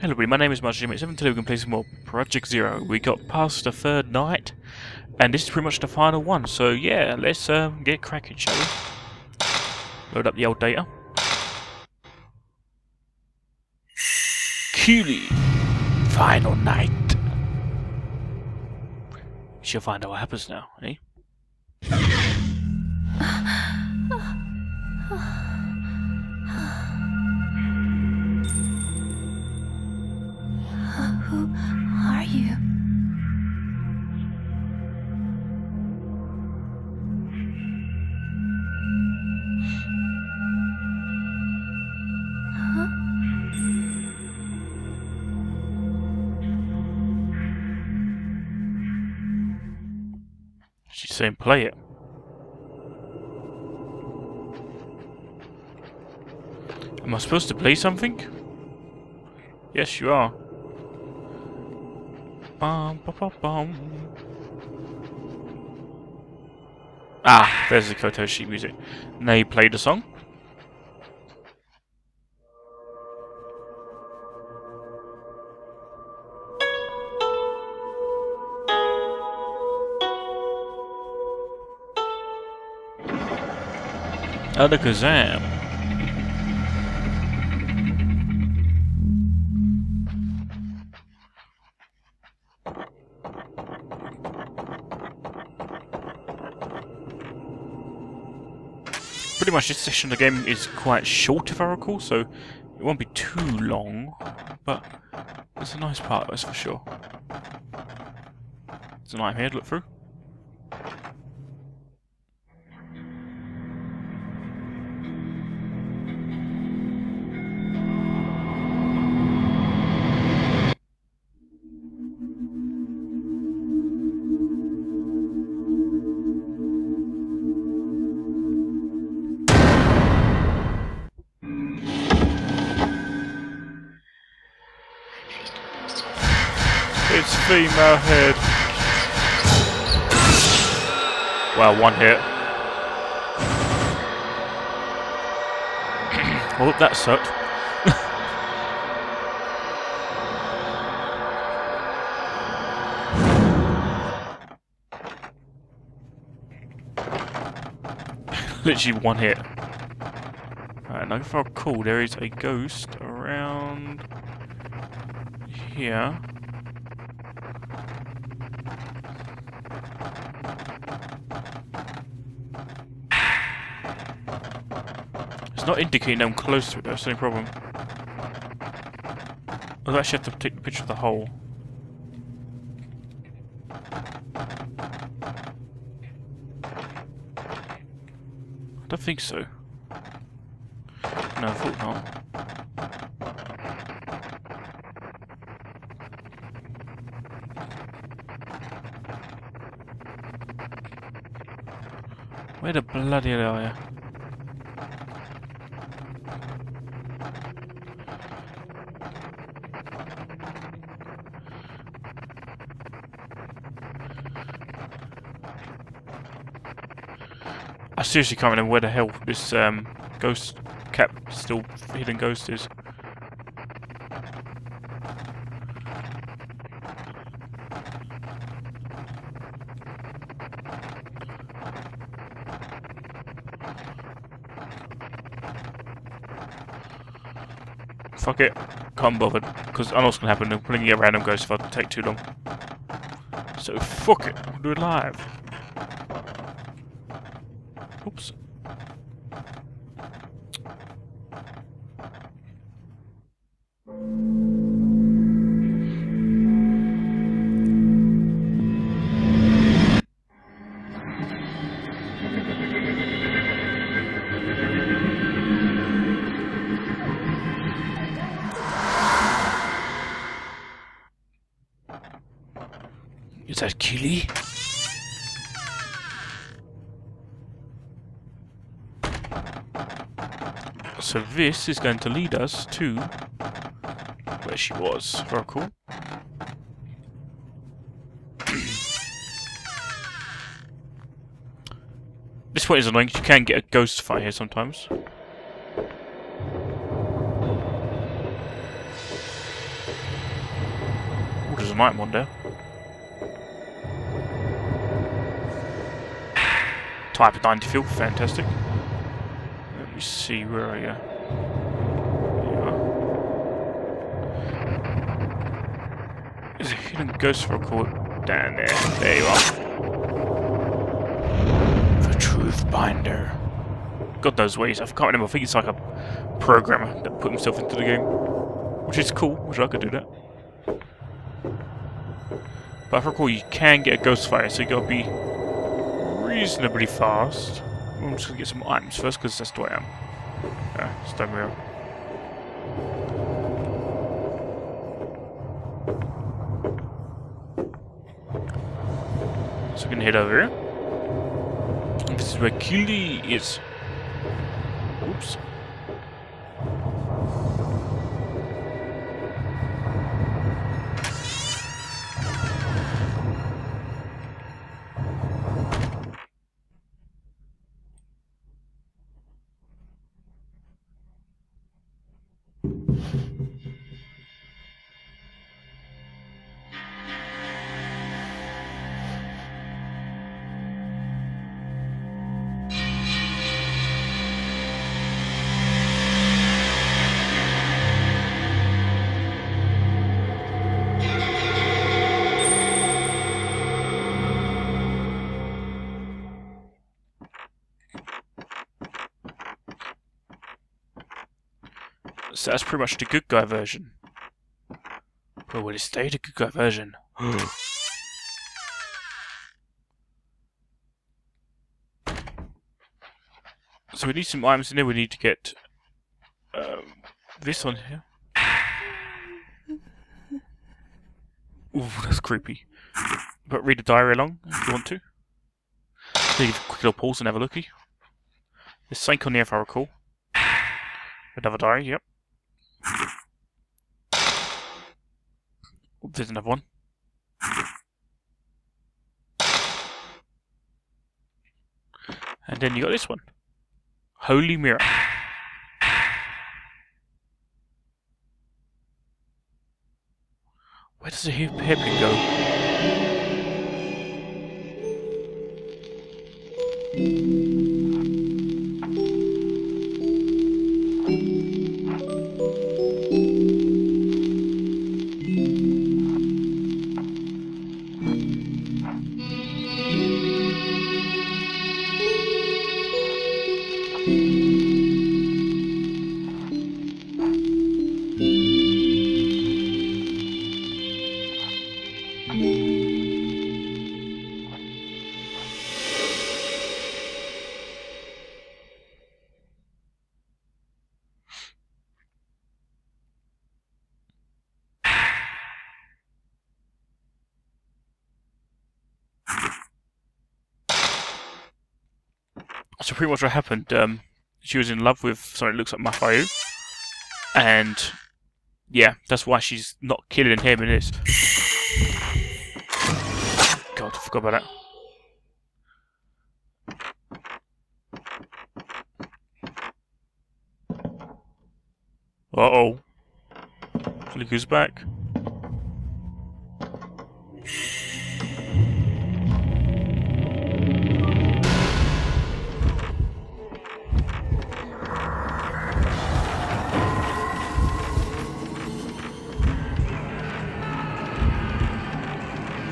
Hello everybody, my name is Marshall Jimmy. Today we can play some more Project Zero. We got past the third night, and this is pretty much the final one. So yeah, let's um, get cracking, shall we? Load up the old data. Keely, final night. We shall find out what happens now, eh? Saying play it. Am I supposed to play something? Yes, you are. Bum, bum, bum. Ah, there's the Koto sheet music. Now you play the song. Alakazam. Pretty much this session of the game is quite short if I recall, so it won't be too long, but it's a nice part, that's for sure. An item here to look through. Female head. Wow, one hit. well, oh, that sucked. Literally one hit. Alright, now if I recall, there is a ghost around here. It's not indicating I'm close to it, that's the only problem. I'll actually have to take a picture of the hole. I don't think so. No, I thought not. Where the bloody hell are you? Seriously can't remember where the hell this um, ghost cap still hidden ghost is. Fuck it, can't bother because I know what's gonna happen. I'm pulling a random ghost if I take too long. So fuck it, we'll do it live. This is going to lead us to where she was. Very cool. this point is annoying you can get a ghost fight here sometimes. there's an item on there. Type of 90 field, fantastic. Let me see, where are you? Uh, There. There's a hidden ghost record down there. There you are. The Truth Binder. God knows ways. I can't remember. I think it's like a programmer that put himself into the game. Which is cool. Wish I could do that. But if I recall, you can get a ghost fire, so you gotta be reasonably fast. I'm just gonna get some items first, because that's the way I am. Wheel. So we can head over. This is where Kirie is. Oops. So that's pretty much the good guy version. But will it stay the good guy version? so we need some items in there. We need to get um, this on here. Ooh, that's creepy. But read the diary along if you want to. Leave a quick little pause and have a looky. There's something on there if I recall. Another diary, yep. Oh, there's another one. And then you got this one. Holy Mirror. Where does the hair- hairpin go? Pretty much what happened, um, she was in love with something that looks like Mafuyu. And yeah, that's why she's not killing him in this. God, I forgot about that. Uh oh. Look who's back.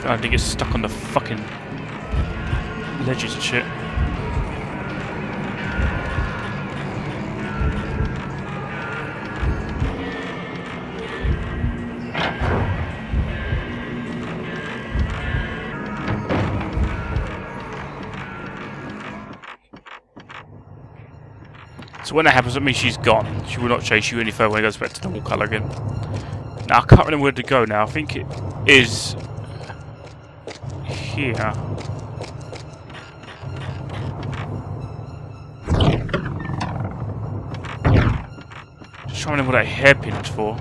I think it's stuck on the fucking ledges and shit. So when that happens, that means she's gone. She will not chase you any further when it goes back to normal colour again. Now, I can't remember where to go now. I think it is here. Just trying to remember what that hairpin for.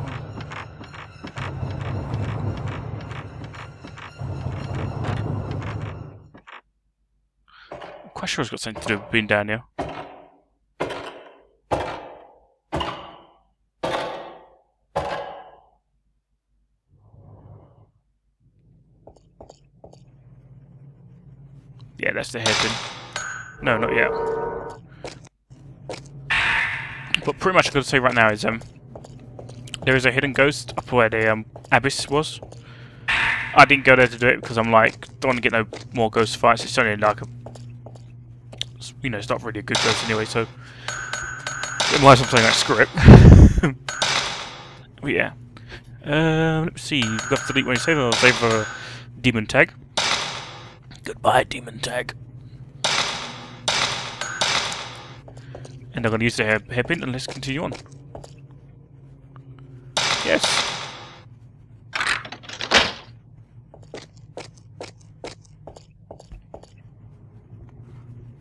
Quite sure it's got something to do with being down here. That's the hairpin. No, not yet. But pretty much I gotta say right now is um there is a hidden ghost up where the um abyss was. I didn't go there to do it because I'm like don't want to get no more ghost fights. It's only like a you know, it's not really a good ghost anyway, so it might as well play screw it. but yeah. Um, let's see, have got to delete when you save I'll save a demon tag. Goodbye, demon tag. And I'm going to use the hairpin and let's continue on. Yes.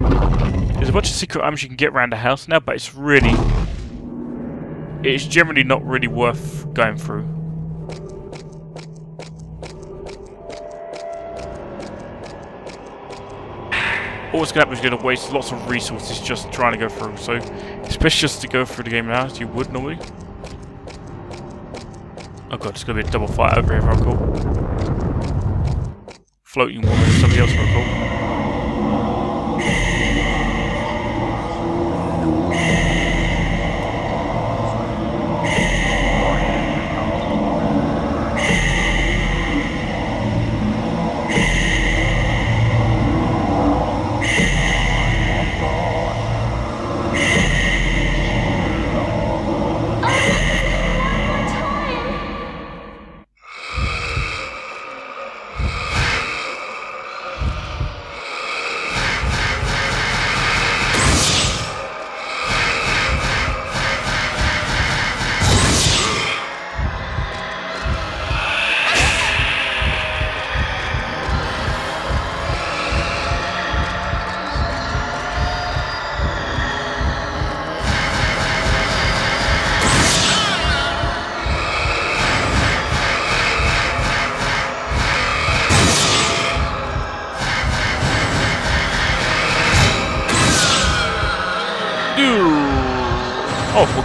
There's a bunch of secret items you can get around the house now, but it's really... It's generally not really worth going through. All going to happen is you're going to waste lots of resources just trying to go through. So, it's best just to go through the game now, as you would normally. Oh god, it's going to be a double fight over here, very cool. Floating woman, somebody else, very cool.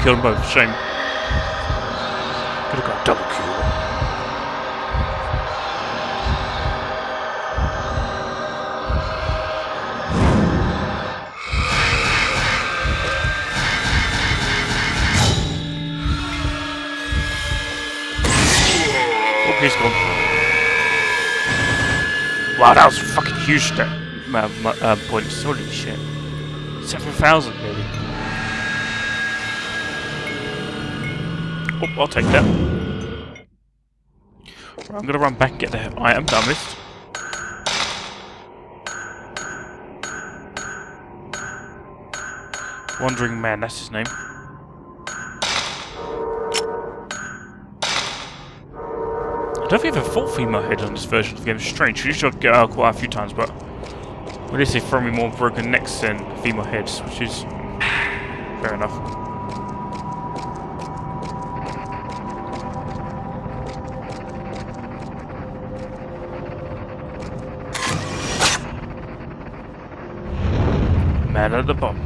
Oh, we'll kill them both. Shame. Could have got a double kill. Oh, he's gone. Wow, that was fucking huge. That uh, uh, points. Holy shit. 7,000 nearly. Oh, I'll take that. I'm gonna run back and get the item that I. Wandering Man, that's his name. I don't think I've ever fought female heads on this version of the game. It's strange. Usually I get out quite a few times, but at least they throw me more broken necks than female heads, which is fair enough. Man at the bomb.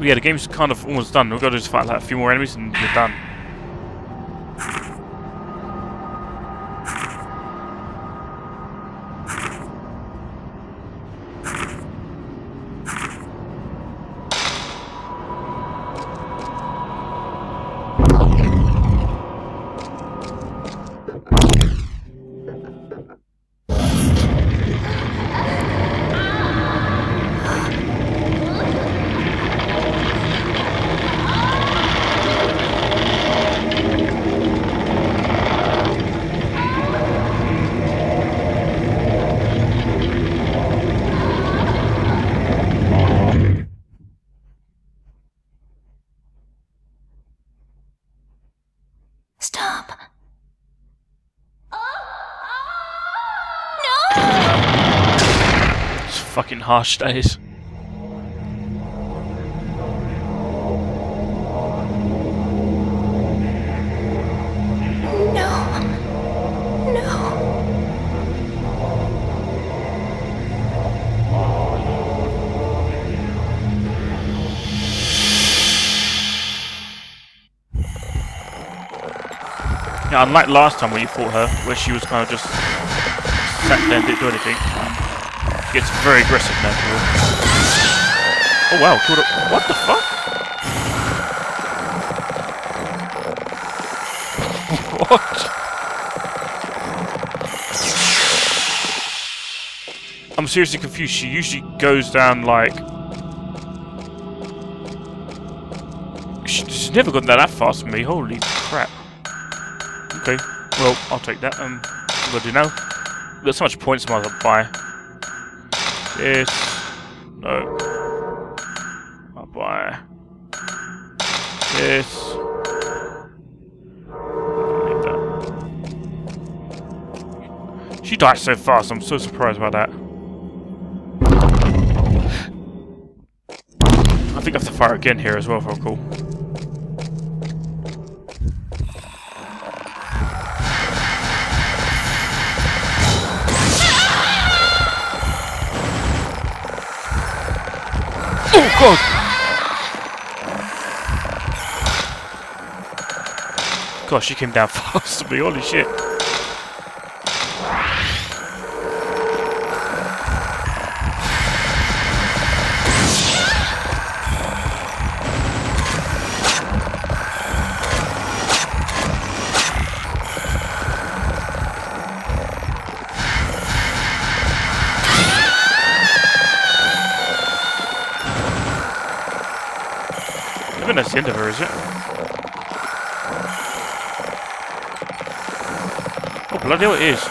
yeah, the game's kind of almost done. We've got to just fight like a few more enemies and we're done. fucking harsh days. Yeah, unlike last time when you fought her, where she was kind of just sat there and didn't do anything, Gets very aggressive now. Oh wow, killed her. What the fuck? what? I'm seriously confused. She usually goes down like. She's never gone down that fast for me. Holy crap. Okay, well, I'll take that. Um, what do I do now? I've so much points I might as well buy. This. No. Leave that. She died so fast, I'm so surprised by that. I think I have to fire again here as well for a call. Oh god! Gosh, she came down fast to me, holy shit. I think that's the end of her, is it? Oh, bloody hell, it is.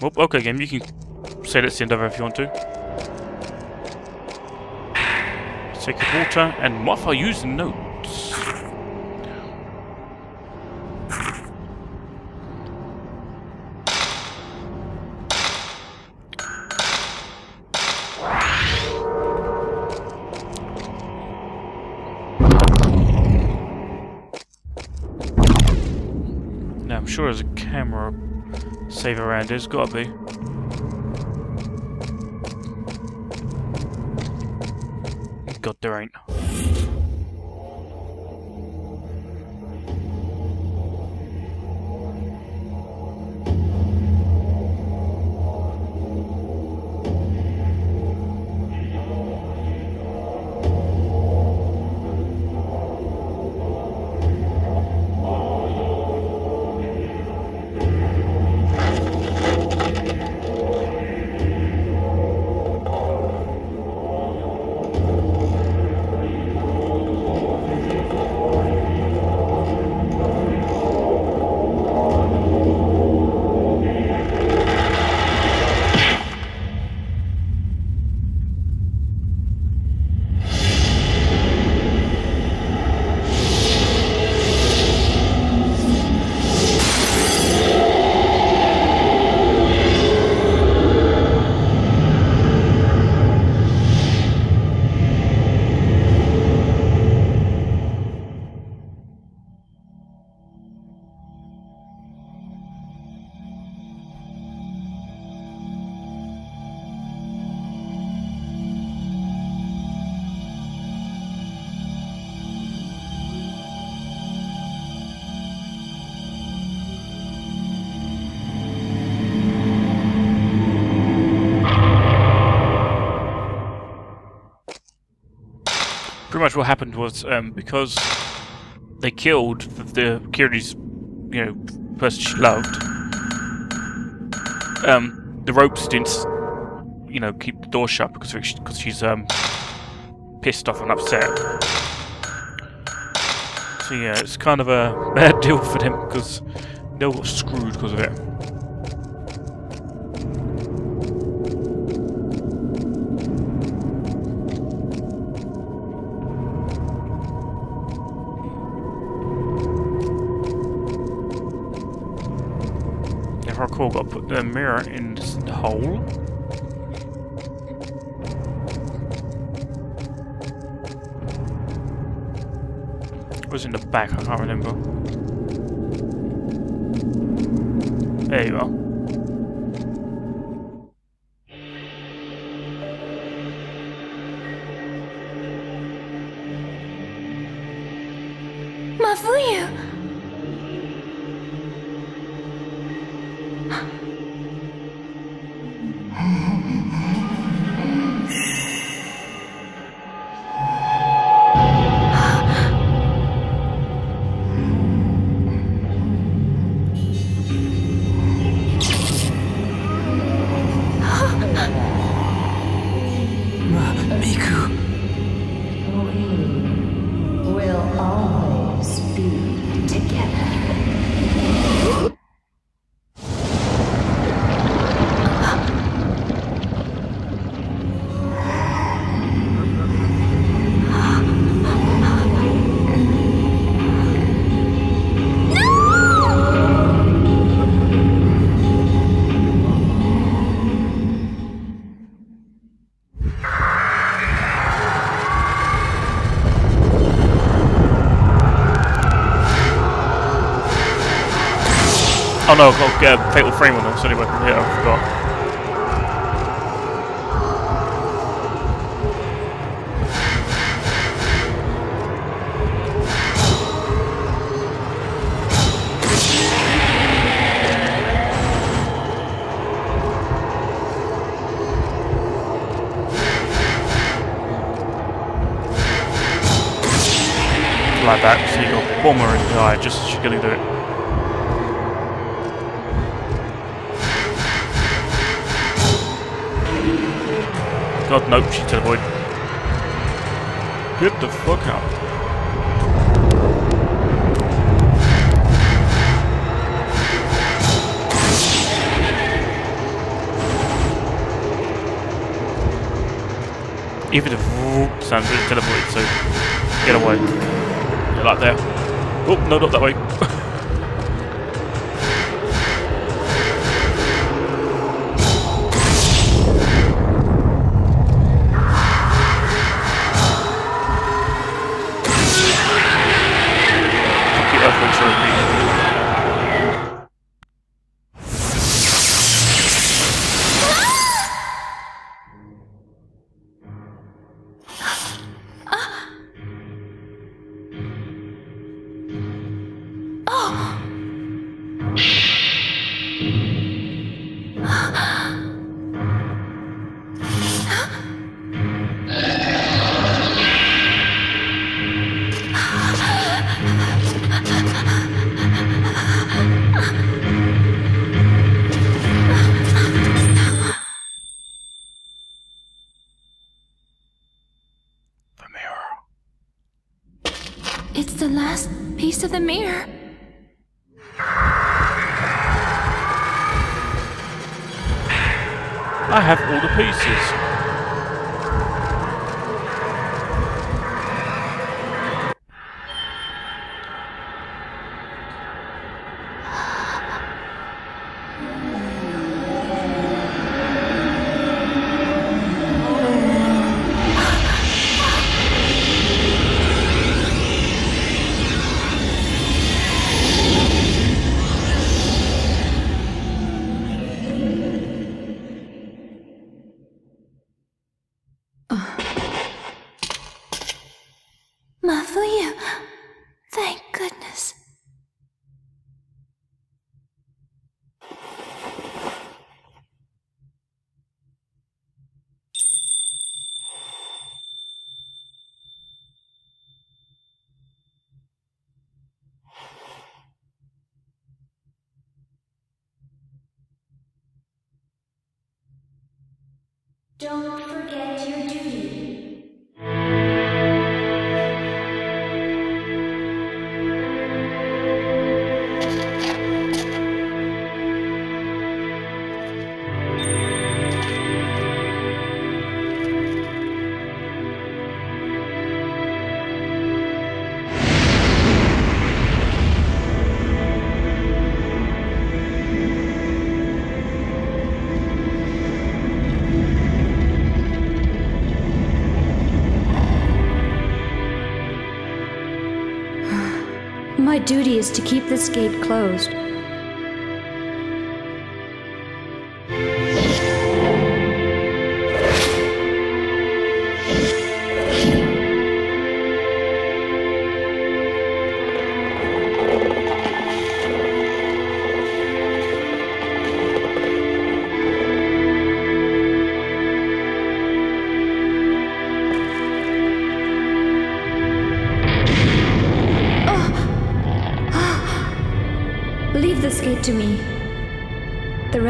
Well, okay, game, you can say that's the end of her if you want to. Take the water, and what if I use the camera save around. There's gotta be. God, there ain't. What happened was um, because they killed the, the Kirie's, you know, person she loved. Um, the ropes didn't, you know, keep the door shut because because she's um pissed off and upset. So yeah, it's kind of a bad deal for them because they all got screwed because of it. If I recall, got to put the mirror in this hole. It was in the back, I can't remember. There you are. No, I've got a fatal frame on them, so anyway, yeah, I forgot. Like that, so you got bomber in the eye just as you're gonna do it. God, nope, she teleported. Get the fuck out. Even if sounds really teleported, so get away. Get like there. Oh, no, not that way. I have all the pieces. Don't duty is to keep this gate closed.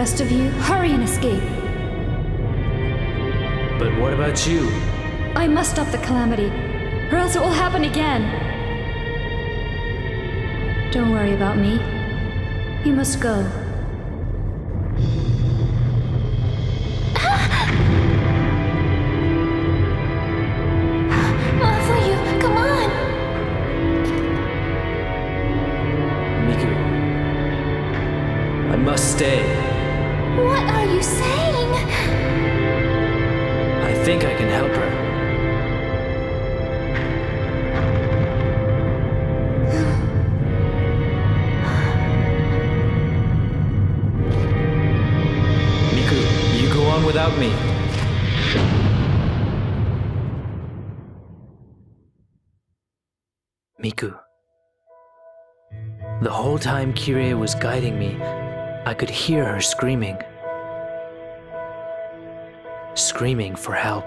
Rest of you, hurry and escape. But what about you? I must stop the calamity, or else it will happen again. Don't worry about me. You must go. Without me. Miku. The whole time Kirie was guiding me, I could hear her screaming. Screaming for help.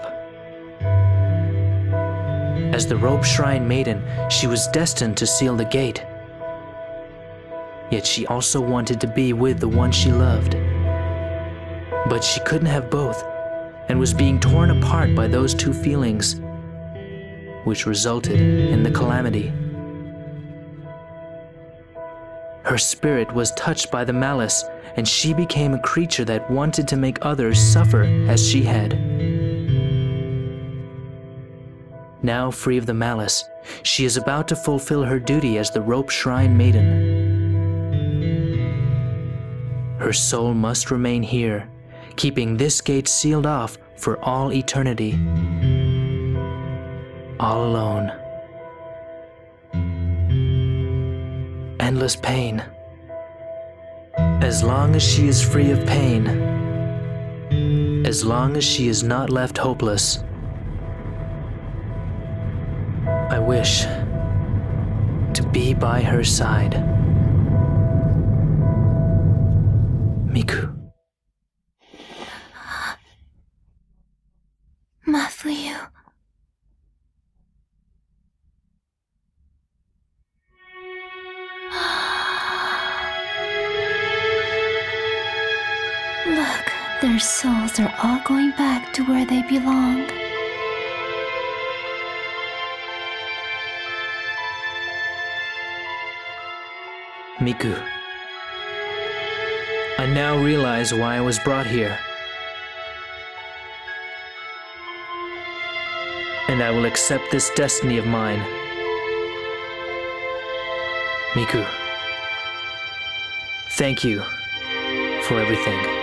As the rope shrine maiden, she was destined to seal the gate. Yet she also wanted to be with the one she loved. But she couldn't have both, and was being torn apart by those two feelings, which resulted in the calamity. Her spirit was touched by the malice, and she became a creature that wanted to make others suffer as she had. Now free of the malice, she is about to fulfill her duty as the Rope Shrine Maiden. Her soul must remain here, keeping this gate sealed off for all eternity. All alone. Endless pain. As long as she is free of pain, as long as she is not left hopeless, I wish to be by her side. Miku. Their souls are all going back to where they belong. Miku. I now realize why I was brought here. And I will accept this destiny of mine. Miku. Thank you for everything.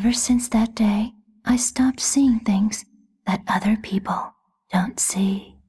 Ever since that day, I stopped seeing things that other people don't see.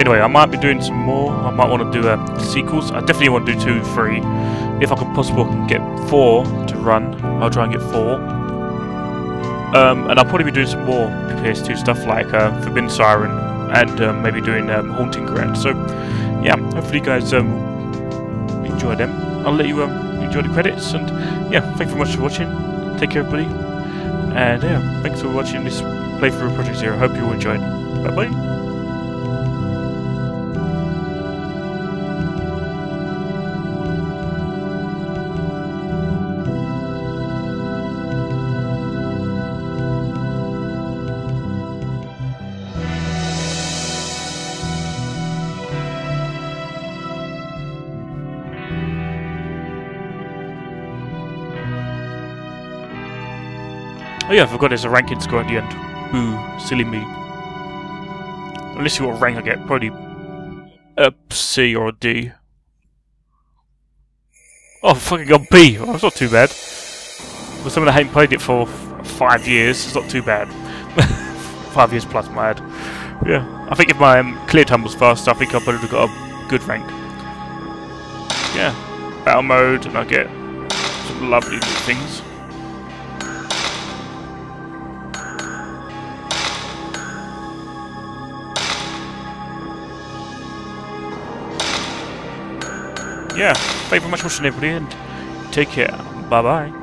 Anyway, I might be doing some more. I might want to do a sequels. I definitely want to do two, three. If I can possibly get four to run, I'll try and get four. Um, and I'll probably be doing some more PS2 stuff like uh, Forbidden Siren and um, maybe doing um, Haunting Ground. So, yeah, hopefully you guys um, enjoy them. I'll let you um, enjoy the credits. And yeah, thank you very much for watching. Take care, everybody. And yeah, thanks for watching this playthrough of Project Zero. Hope you all enjoyed. Bye bye. Oh yeah, I forgot there's a ranking score at the end. Boo, silly me. Let's see what rank I get. Probably a C or a D. Oh, I fucking got B. Oh, that's not too bad. For someone that hadn't played it for five years, it's not too bad. five years plus, my head. Yeah, I think if my um, clear time was faster, I think I would have got a good rank. Yeah, battle mode, and I get some lovely new things. yeah, thank you very much for watching everybody and take care. Bye-bye.